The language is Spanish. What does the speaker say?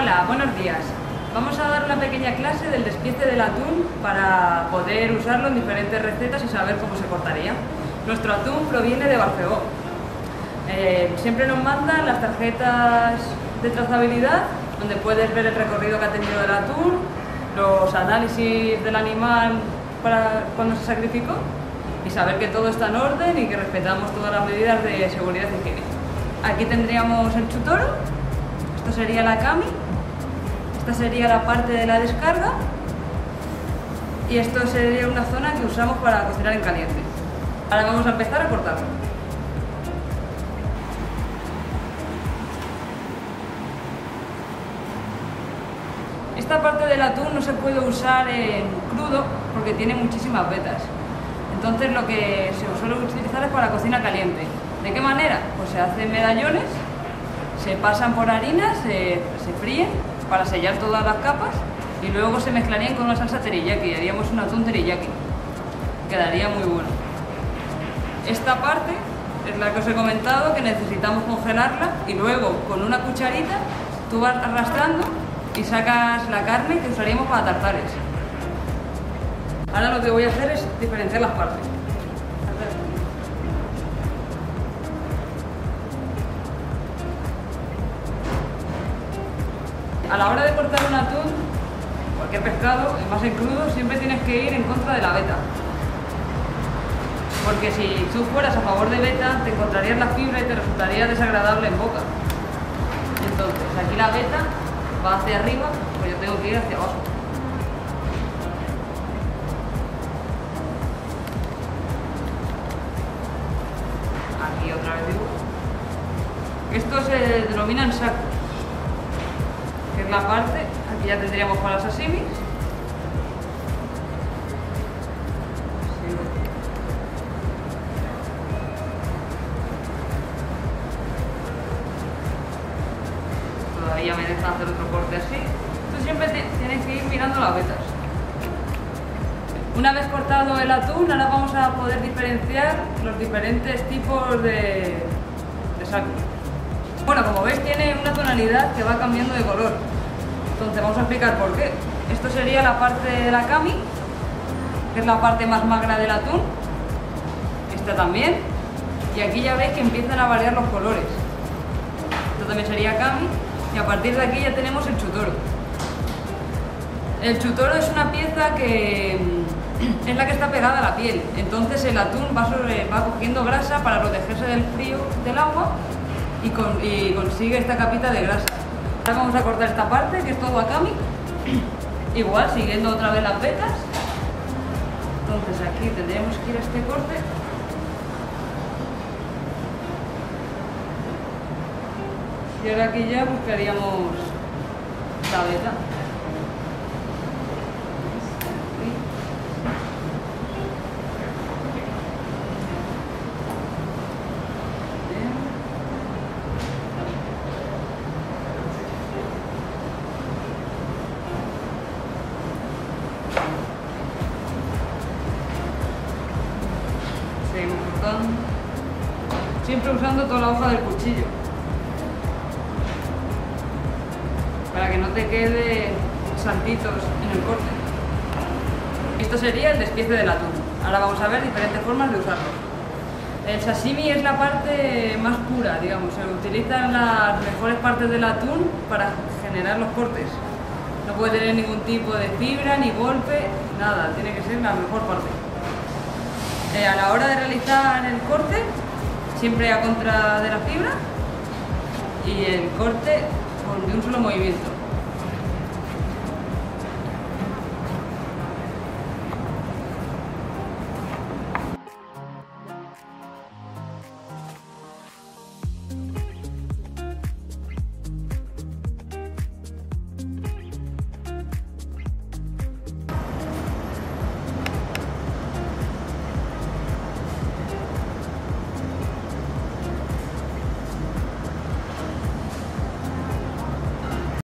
Hola, buenos días. Vamos a dar una pequeña clase del despiece del atún para poder usarlo en diferentes recetas y saber cómo se cortaría. Nuestro atún proviene de Barcegó. Eh, siempre nos mandan las tarjetas de trazabilidad donde puedes ver el recorrido que ha tenido el atún, los análisis del animal para cuando se sacrificó y saber que todo está en orden y que respetamos todas las medidas de seguridad y higiene. Aquí tendríamos el chutoro, esto sería la cami, esta sería la parte de la descarga y esto sería una zona que usamos para cocinar en caliente. Ahora vamos a empezar a cortarlo. Esta parte del atún no se puede usar en crudo porque tiene muchísimas vetas. Entonces lo que se suele utilizar es para cocina caliente. ¿De qué manera? Pues se hacen medallones, se pasan por harina, se, fríen para sellar todas las capas y luego se mezclarían con una salsa teriyaki, haríamos un atún teriyaki. Quedaría muy bueno. Esta parte es la que os he comentado, que necesitamos congelarla y luego con una cucharita tú vas arrastrando y sacas la carne que usaríamos para tartares. Ahora lo que voy a hacer es diferenciar las partes. A la hora de cortar un atún, cualquier pescado, más en crudo, siempre tienes que ir en contra de la beta. Porque si tú fueras a favor de beta, te encontrarías la fibra y te resultaría desagradable en boca. Entonces, aquí la beta va hacia arriba, pues yo tengo que ir hacia abajo. Aquí otra vez digo. Esto se que es la parte, aquí ya tendríamos para los sasimis. todavía me deja hacer otro corte así. Tú siempre tienes que ir mirando las vetas. Una vez cortado el atún, ahora vamos a poder diferenciar los diferentes tipos de, de sacos. Bueno, como veis tiene una tonalidad que va cambiando de color. Entonces vamos a explicar por qué. Esto sería la parte de la cami, que es la parte más magra del atún. Esta también. Y aquí ya veis que empiezan a variar los colores. Esto también sería cami y a partir de aquí ya tenemos el chutoro. El chutoro es una pieza que mm, es la que está pegada a la piel, entonces el atún va, cogiendo grasa para protegerse del frío del agua y, y, consigue esta capita de grasa. Ahora vamos a cortar esta parte que es todo akami, igual siguiendo otra vez las vetas. Entonces aquí tendríamos que ir a este corte Y ahora aquí ya buscaríamos la beta. Siempre usando toda la hoja del cuchillo. para que no te queden saltitos en el corte. Esto sería el despiece del atún. Ahora vamos a ver diferentes formas de usarlo. El sashimi es la parte más pura, digamos, se utilizan las mejores partes del atún para generar los cortes. No puede tener ningún tipo de fibra, ni golpe, nada, tiene que ser la mejor parte. Eh, a la hora de realizar el corte, siempre a contra de la fibra y el corte de un solo movimiento.